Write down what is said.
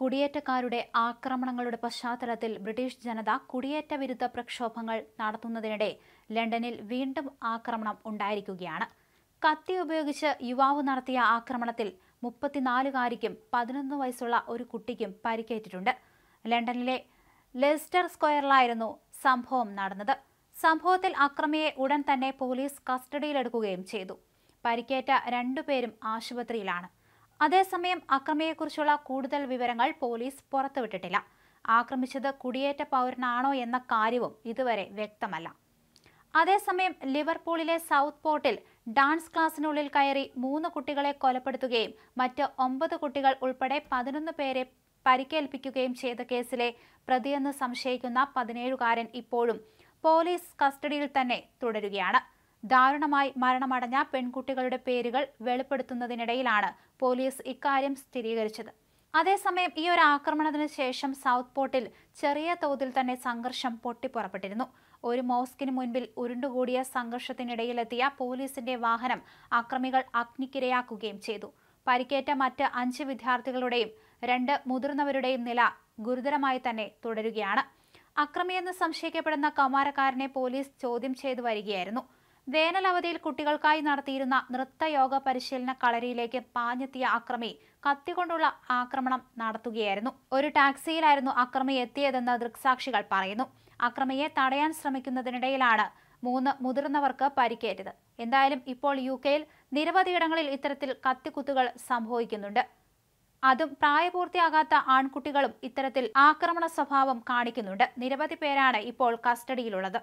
കുടിയേറ്റക്കാരുടെ ആക്രമണങ്ങളുടെ പശ്ചാത്തലത്തിൽ ബ്രിട്ടീഷ് ജനത കുടിയേറ്റ വിരുദ്ധ പ്രക്ഷോഭങ്ങൾ നടത്തുന്നതിനിടെ ലണ്ടനിൽ വീണ്ടും ആക്രമണം ഉണ്ടായിരിക്കുകയാണ്. കത്തി ഉപയോഗിച്ച് യുവാവ് നടത്തിയ ആക്രമണത്തിൽ മുപ്പത്തിനാലുകാരിക്കും പതിനൊന്ന് വയസ്സുള്ള ഒരു കുട്ടിക്കും പരിക്കേറ്റിട്ടുണ്ട്. ലണ്ടനിലെ ലെസ്റ്റർ സ്ക്വയറിലായിരുന്നു സംഭവം നടന്നത്. സംഭവത്തിൽ അക്രമിയെ ഉടൻ തന്നെ പോലീസ് കസ്റ്റഡിയിലെടുക്കുകയും ചെയ്തു. പരിക്കേറ്റ രണ്ടുപേരും ആശുപത്രിയിലാണ്. അതേസമയം അക്രമിയെക്കുറിച്ചുള്ള കൂടുതൽ വിവരങ്ങൾ പോലീസ് പുറത്തുവിട്ടിട്ടില്ല. ആക്രമിച്ചത് കുടിയേറ്റ പൗരനാണോ എന്ന കാര്യവും ഇതുവരെ വ്യക്തമല്ല. അതേസമയം ലിവർപൂളിലെ സൗത്ത് പോർട്ടിൽ ഡാൻസ് ക്ലാസ്സിനുള്ളിൽ കയറി മൂന്ന് കുട്ടികളെ കൊലപ്പെടുത്തുകയും മറ്റ് ഒമ്പത് കുട്ടികൾ ഉൾപ്പെടെ പതിനൊന്ന് പേരെ പരിക്കേൽപ്പിക്കുകയും ചെയ്ത കേസിലെ പ്രതിയെന്ന് സംശയിക്കുന്ന പതിനേഴുകാരൻ ഇപ്പോഴും പോലീസ് കസ്റ്റഡിയിൽ തന്നെ തുടരുകയാണ്. ദാരുണമായി മരണമടഞ്ഞ പെൺകുട്ടികളുടെ പേരുകൾ വെളിപ്പെടുത്തുന്നതിനിടയിലാണ് പോലീസ് ഇക്കാര്യം സ്ഥിരീകരിച്ചത്. അതേസമയം ഈ ഒരു ആക്രമണത്തിന് ശേഷം സൗത്ത് പോർട്ടിൽ ചെറിയ തോതിൽ തന്നെ സംഘർഷം പൊട്ടിപ്പുറപ്പെട്ടിരുന്നു. ഒരു മോസ്കിന് മുൻപിൽ ഉരുണ്ടുകൂടിയ സംഘർഷത്തിനിടയിലെത്തിയ പോലീസിന്റെ വാഹനം അക്രമികൾ അഗ്നിക്കിരയാക്കുകയും ചെയ്തു. പരിക്കേറ്റ മറ്റ് അഞ്ച് വിദ്യാർത്ഥികളുടെയും രണ്ട് മുതിർന്നവരുടെയും നില ഗുരുതരമായി തന്നെ തുടരുകയാണ്. അക്രമിയെന്ന് സംശയിക്കപ്പെടുന്ന കൗമാരക്കാരനെ പോലീസ് ചോദ്യം ചെയ്തു വരികയായിരുന്നു. വേനൽ അവധിയിൽ കുട്ടികൾക്കായി നടത്തിയിരുന്ന നൃത്തയോഗ പരിശീലന കളരിയിലേക്ക് പാഞ്ഞെത്തിയ അക്രമി കത്തികൊണ്ടുള്ള ആക്രമണം നടത്തുകയായിരുന്നു. ഒരു ടാക്സിയിലായിരുന്നു അക്രമി എത്തിയതെന്ന് ദൃക്സാക്ഷികൾ പറയുന്നു. അക്രമിയെ തടയാൻ ശ്രമിക്കുന്നതിനിടയിലാണ് മൂന്ന് മുതിർന്നവർക്ക് പരിക്കേറ്റത്. എന്തായാലും ഇപ്പോൾ യു കെയിൽ നിരവധിയിടങ്ങളിൽ ഇത്തരത്തിൽ കത്തിക്കുത്തുകൾ സംഭവിക്കുന്നുണ്ട്. അതും പ്രായപൂർത്തിയാകാത്ത ആൺകുട്ടികളും ഇത്തരത്തിൽ ആക്രമണ സ്വഭാവം കാണിക്കുന്നുണ്ട്. നിരവധി പേരാണ് ഇപ്പോൾ കസ്റ്റഡിയിലുള്ളത്.